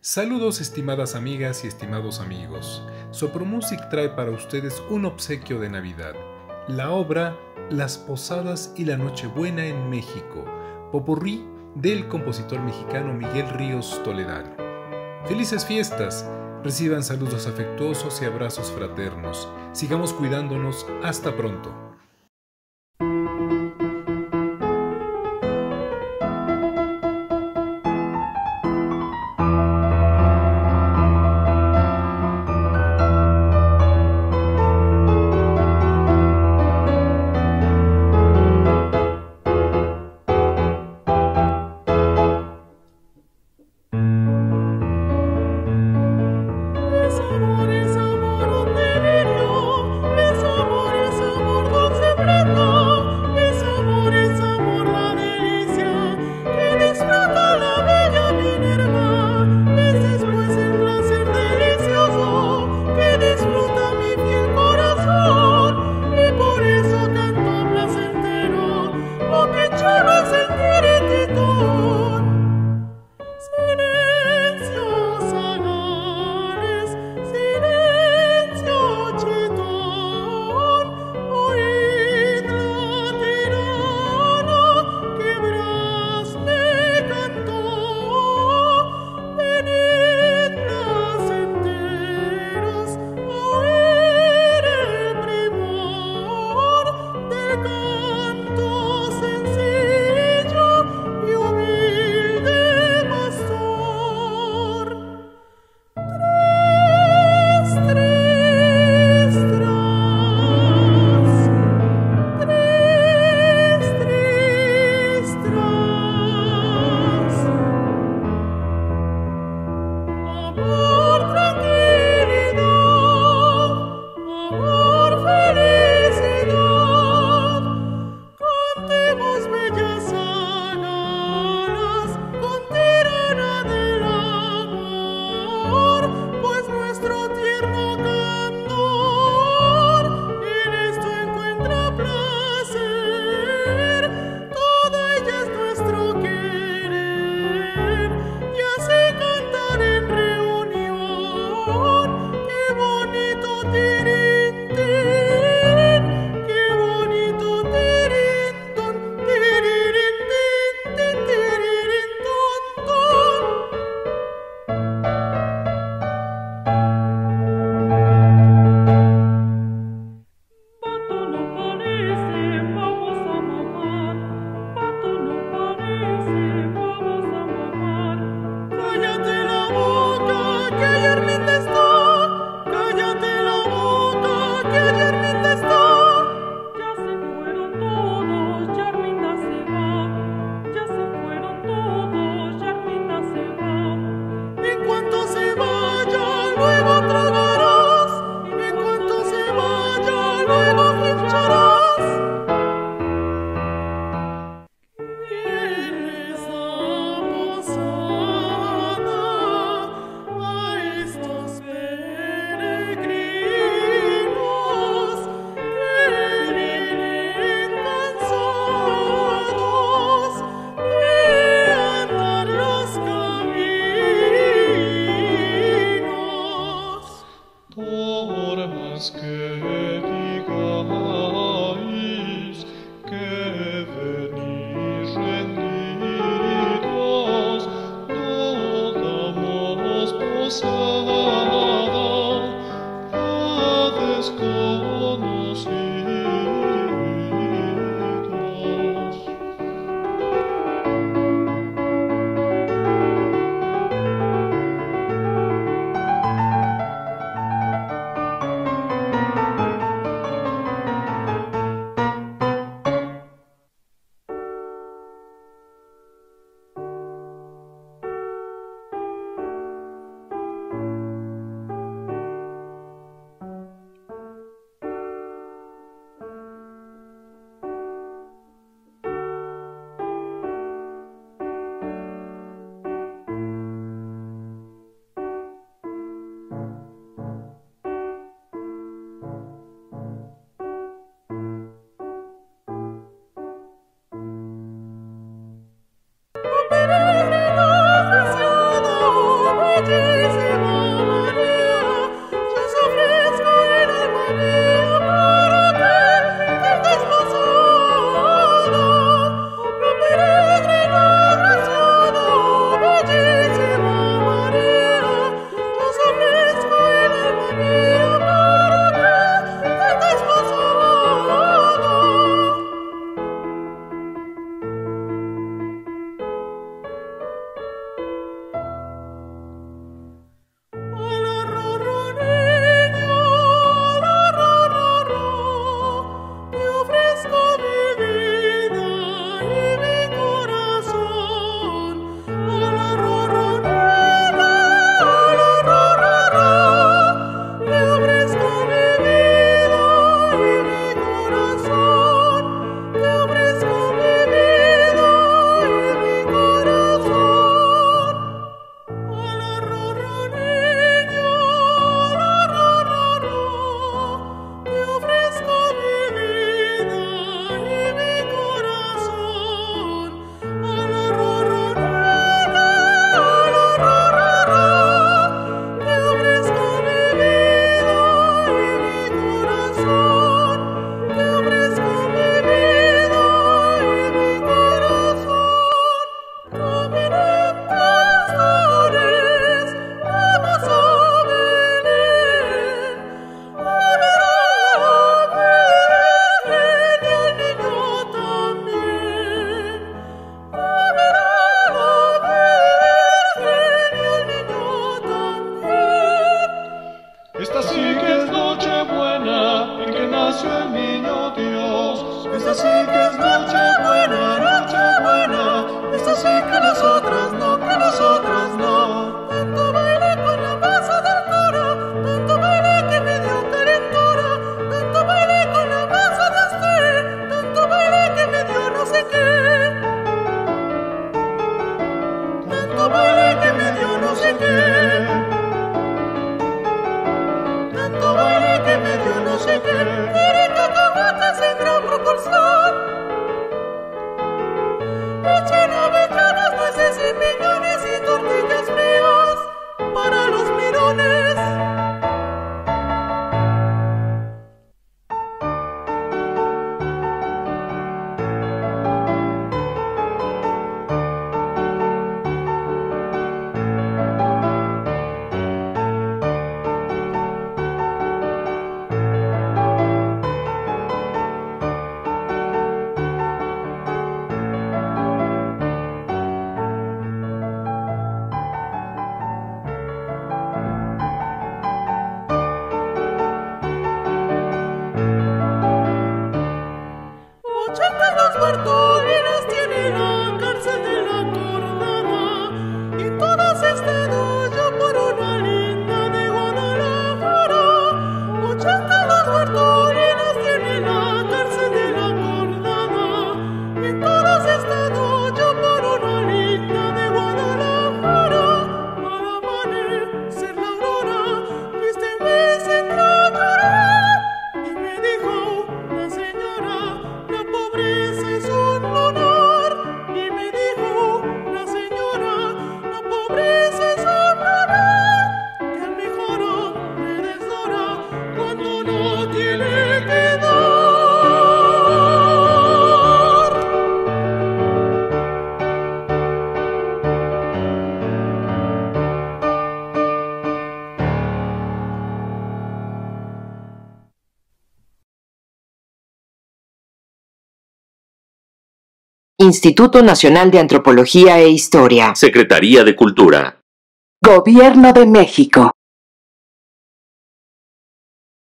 Saludos estimadas amigas y estimados amigos. Sopromusic trae para ustedes un obsequio de Navidad. La obra Las Posadas y la Nochebuena en México, popurrí del compositor mexicano Miguel Ríos Toledano. Felices fiestas, reciban saludos afectuosos y abrazos fraternos. Sigamos cuidándonos. Hasta pronto. Or was good. muertos. Instituto Nacional de Antropología e Historia. Secretaría de Cultura. Gobierno de México.